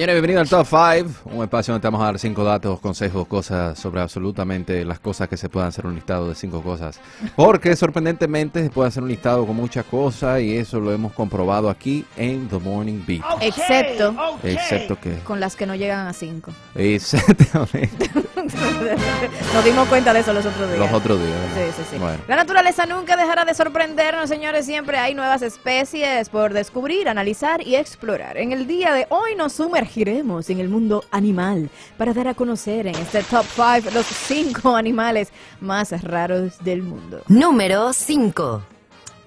Señores, bienvenido al Top 5, un espacio donde te vamos a dar cinco datos, consejos, cosas sobre absolutamente las cosas que se puedan hacer un listado de cinco cosas. Porque sorprendentemente se puede hacer un listado con muchas cosas y eso lo hemos comprobado aquí en The Morning Beat. Excepto Excepto que... con las que no llegan a 5. Exactamente. Nos dimos cuenta de eso los otros días. Los otros días. Sí, sí, sí. Bueno. La naturaleza nunca dejará de sorprendernos, señores. Siempre hay nuevas especies por descubrir, analizar y explorar. En el día de hoy nos sumergiremos en el mundo animal para dar a conocer en este top 5 los 5 animales más raros del mundo. Número 5.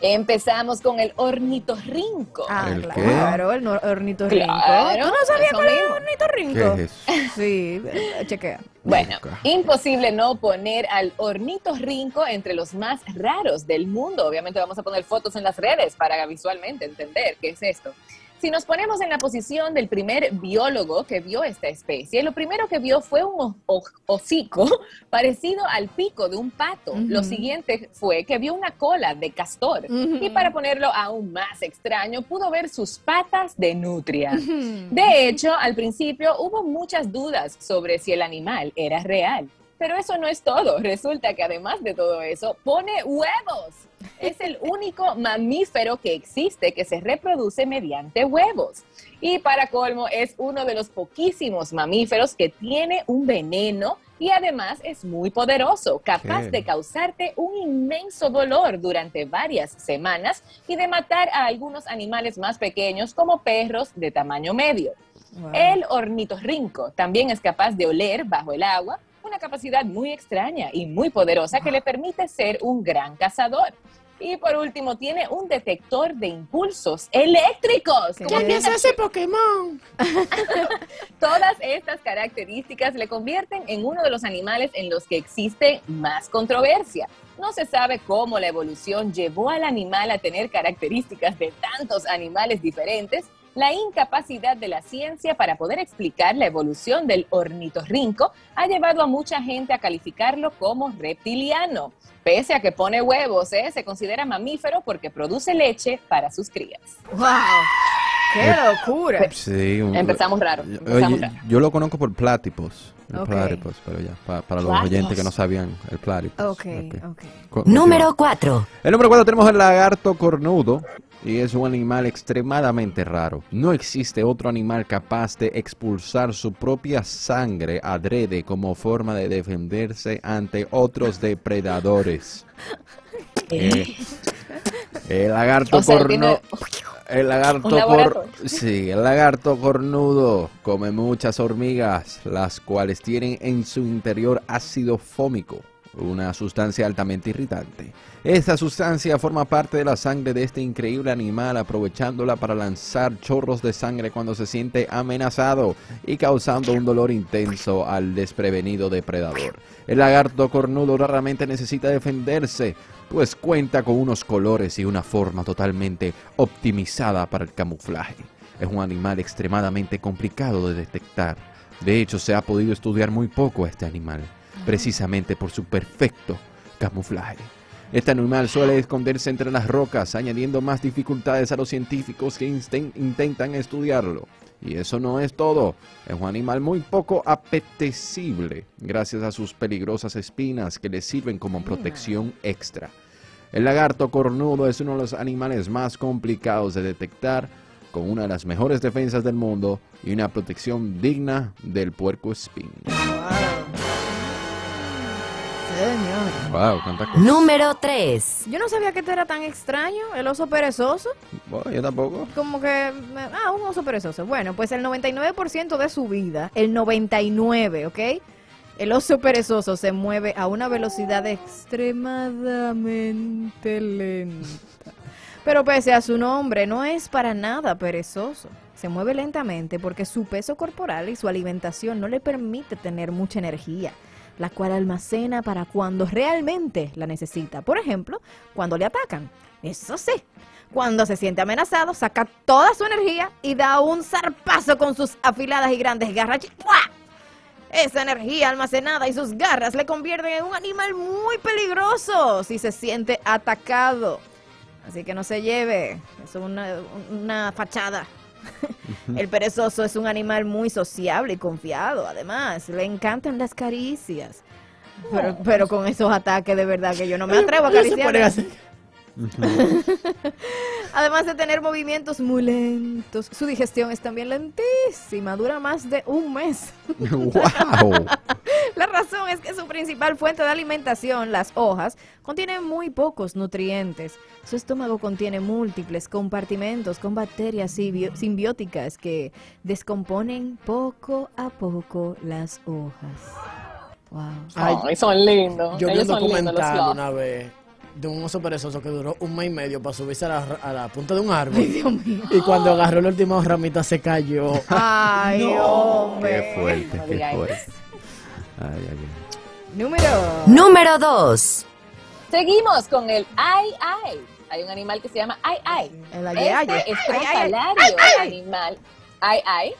Empezamos con el ornitorrinco. Ah, ¿El qué? claro, el ornitorrinco. Claro, ¿Tú no sabías cuál es el ornitorrinco? ¿Qué es eso? Sí, eh, chequea. Bueno, imposible no poner al ornitorrinco entre los más raros del mundo. Obviamente vamos a poner fotos en las redes para visualmente entender qué es esto. Si nos ponemos en la posición del primer biólogo que vio esta especie, lo primero que vio fue un hocico parecido al pico de un pato. Lo Ujú. siguiente fue que vio una cola de castor. Ujú. Y para ponerlo aún más extraño, pudo ver sus patas de nutria. De hecho, al principio hubo muchas dudas sobre si el animal era real. Pero eso no es todo. Resulta que además de todo eso, pone huevos. Es el único mamífero que existe que se reproduce mediante huevos. Y para colmo, es uno de los poquísimos mamíferos que tiene un veneno y además es muy poderoso, capaz ¿Qué? de causarte un inmenso dolor durante varias semanas y de matar a algunos animales más pequeños como perros de tamaño medio. Wow. El ornitorrinco también es capaz de oler bajo el agua, una capacidad muy extraña y muy poderosa que le permite ser un gran cazador. Y por último, tiene un detector de impulsos eléctricos. ¿Qué? empieza ese Pokémon. Todas estas características le convierten en uno de los animales en los que existe más controversia. No se sabe cómo la evolución llevó al animal a tener características de tantos animales diferentes. La incapacidad de la ciencia para poder explicar la evolución del ornitorrinco ha llevado a mucha gente a calificarlo como reptiliano. Pese a que pone huevos, ¿eh? se considera mamífero porque produce leche para sus crías. ¡Wow! ¡Qué locura! Sí, un- Empezamos raro, Oye, empezamos raro. yo lo conozco por platypus. El Ok. platypus, pero ya, pa- para los Platypus. oyentes que no sabían, el platypus. Ok, Ok. ok. Co- Número 4. El número 4 tenemos el lagarto cornudo y es un animal extremadamente raro. No existe otro animal capaz de expulsar su propia sangre adrede como forma de defenderse ante otros depredadores. Eh, el lagarto O sea, tiene El lagarto cor-. Sí, el lagarto cornudo come muchas hormigas, las cuales tienen en su interior ácido fómico, una sustancia altamente irritante. Esta sustancia forma parte de la sangre de este increíble animal, aprovechándola para lanzar chorros de sangre cuando se siente amenazado y causando un dolor intenso al desprevenido depredador. El lagarto cornudo raramente necesita defenderse, pues cuenta con unos colores y una forma totalmente optimizada para el camuflaje. Es un animal extremadamente complicado de detectar. De hecho, se ha podido estudiar muy poco a este animal, precisamente por su perfecto camuflaje. Este animal suele esconderse entre las rocas, añadiendo más dificultades a los científicos que intentan estudiarlo. Y eso no es todo. Es un animal muy poco apetecible, gracias a sus peligrosas espinas que le sirven como protección extra. El lagarto cornudo es uno de los animales más complicados de detectar, con una de las mejores defensas del mundo y una protección digna del puerco espín. Señor. Wow. Número 3. Yo no sabía que este era tan extraño, el oso perezoso. Bueno, yo tampoco. Como que, ah, un oso perezoso. Bueno, pues el 99% de su vida, el 99, ¿ok? El oso perezoso se mueve a una velocidad extremadamente lenta. Pero pese a su nombre, no es para nada perezoso. Se mueve lentamente porque su peso corporal y su alimentación no le permite tener mucha energía, la cual almacena para cuando realmente la necesita. Por ejemplo, cuando le atacan. Eso sí, cuando se siente amenazado, saca toda su energía y da un zarpazo con sus afiladas y grandes garras. ¡Fua! Esa energía almacenada y sus garras le convierten en un animal muy peligroso si se siente atacado. Así que no se lleve, es una fachada. El perezoso es un animal muy sociable y confiado. Además, le encantan las caricias. Pero, pero con esos ataques de verdad que yo no me atrevo a ¿Por qué se acariciar. Además de tener movimientos muy lentos, su digestión es también lentísima, dura más de un mes. ¡Wow! La razón es que su principal fuente de alimentación, las hojas, contiene muy pocos nutrientes. Su estómago contiene múltiples compartimentos con bacterias simbióticas que descomponen poco a poco las hojas. Wow. Ay, Ay, son lindos. Yo vi un documental una vez de un oso perezoso que duró un mes y medio para subirse a la, a la punta de un árbol. Ay, Dios mío. Y cuando agarró la última ramita se cayó. Ay, hombre. ¡Qué fuerte, No qué fuerte! Ay, ay, ay. Número. Número 2. Seguimos con el ay ay. Hay un animal que se llama ay ay. El aye-aye. Este Ay, ay, ay. estrafalario animal. Ay, ay,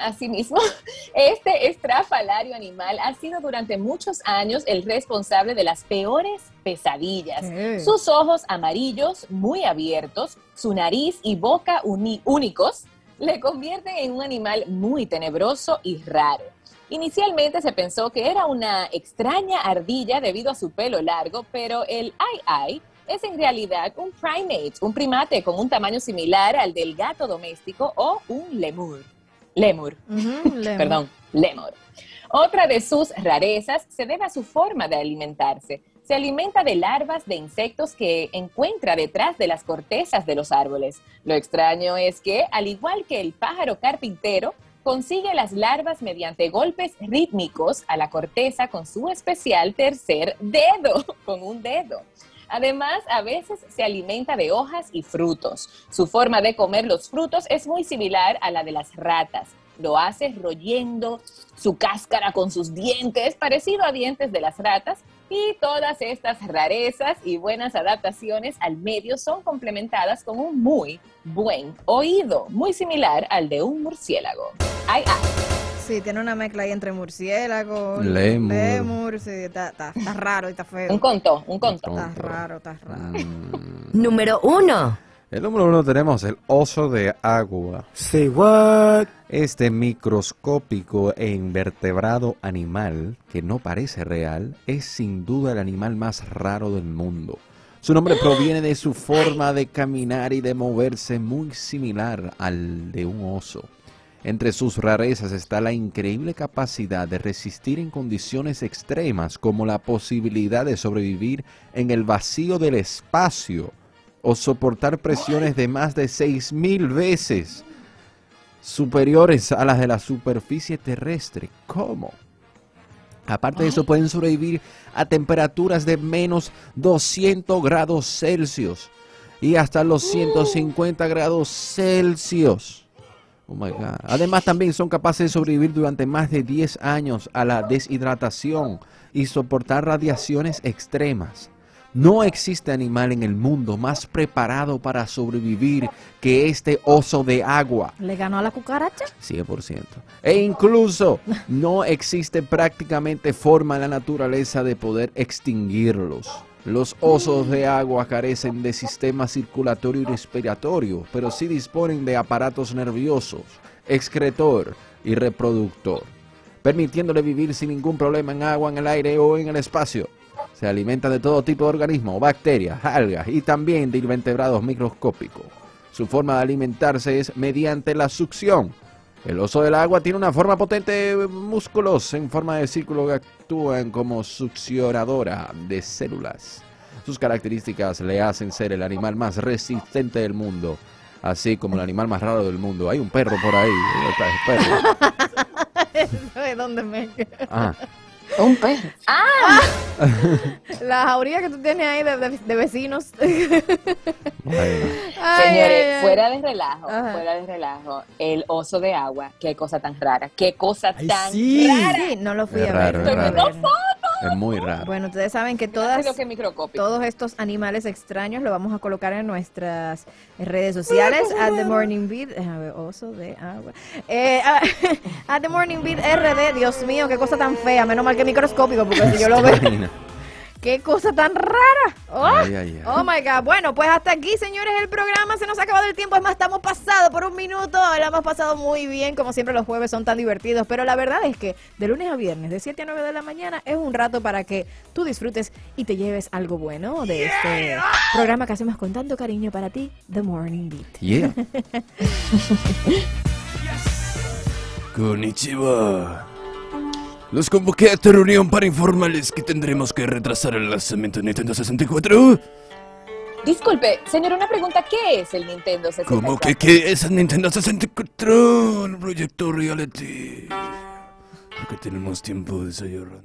así mismo. Este estrafalario animal ha sido durante muchos años el responsable de las peores pesadillas. ¿Qué? Sus ojos amarillos, muy abiertos, su nariz y boca únicos, le convierten en un animal muy tenebroso y raro. Inicialmente se pensó que era una extraña ardilla debido a su pelo largo, pero el ay ay es en realidad un primate, un primate con un tamaño similar al del gato doméstico o un lemur. Lemur, perdón, lemur. Otra de sus rarezas se debe a su forma de alimentarse. Se alimenta de larvas de insectos que encuentra detrás de las cortezas de los árboles. Lo extraño es que, al igual que el pájaro carpintero, consigue las larvas mediante golpes rítmicos a la corteza con su especial tercer dedo, con un dedo. Además, a veces se alimenta de hojas y frutos. Su forma de comer los frutos es muy similar a la de las ratas. Lo hace royendo su cáscara con sus dientes, parecido a dientes de las ratas, y todas estas rarezas y buenas adaptaciones al medio son complementadas con un muy buen oído, muy similar al de un murciélago. Ay, ay. Sí, tiene una mezcla ahí entre murciélago, Lemur. lemur, sí, está, está, está raro y está feo. Un conto, un conto. Está raro, está raro. Mm. Número 1. El número uno tenemos el oso de agua. Say what? Este microscópico e invertebrado animal, que no parece real, es sin duda el animal más raro del mundo. Su nombre proviene de su forma de caminar y de moverse muy similar al de un oso. Entre sus rarezas está la increíble capacidad de resistir en condiciones extremas como la posibilidad de sobrevivir en el vacío del espacio o soportar presiones de más de 6.000 veces superiores a las de la superficie terrestre. ¿Cómo? Aparte de eso, pueden sobrevivir a temperaturas de menos 200 grados Celsius y hasta los 150 grados Celsius. Oh my God. Además, también son capaces de sobrevivir durante más de 10 años a la deshidratación y soportar radiaciones extremas. No existe animal en el mundo más preparado para sobrevivir que este oso de agua. ¿Le ganó a la cucaracha? 100%. E incluso no existe prácticamente forma en la naturaleza de poder extinguirlos. Los osos de agua carecen de sistema circulatorio y respiratorio, pero sí disponen de aparatos nerviosos, excretor y reproductor, permitiéndole vivir sin ningún problema en agua, en el aire o en el espacio. Se alimenta de todo tipo de organismos, bacterias, algas y también de invertebrados microscópicos. Su forma de alimentarse es mediante la succión. El oso del agua tiene una forma potente de músculos en forma de círculo que actúan como succionadora de células. Sus características le hacen ser el animal más resistente del mundo, así como el animal más raro del mundo. Hay un perro por ahí. ¿dónde está el perro? ¿De dónde me.? Un perro. Ah, La jauría que tú tienes ahí de, de- de vecinos. bueno. Ay, Señores, ay, ay. fuera de relajo, Ajá. fuera de relajo, el oso de agua, qué cosa tan rara, qué cosa Ay, tan sí. rara. Sí, no lo fui Es a raro, ver. no raro. fui a ver. Es muy raro. Bueno, ustedes saben que todas, lo que todos estos animales extraños lo vamos a colocar en nuestras redes sociales. At The Morning Beat. A ver, oso de agua. Eh, a- at The Morning Beat RD. Dios mío, qué cosa tan fea. Menos mal que microscópico, porque si yo lo veo. Qué cosa tan rara. Oh, Ay, ay, ay. oh my God. Bueno, pues hasta aquí, señores, el programa se nos ha acabado el tiempo. Es más, estamos pasados por un minuto. Lo hemos pasado muy bien. Como siempre, los jueves son tan divertidos. Pero la verdad es que de lunes a viernes, de 7 a 9 de la mañana, es un rato para que tú disfrutes y te lleves algo bueno de este programa que hacemos con tanto cariño para ti, The Morning Beat. Yeah. Konnichiwa. Los convoqué a esta reunión para informarles que tendremos que retrasar el lanzamiento de Nintendo 64. Disculpe, señor, una pregunta. ¿Qué es el Nintendo 64? ¿Cómo que qué es el Nintendo 64? El proyecto Reality. Porque tenemos tiempo de desayunar.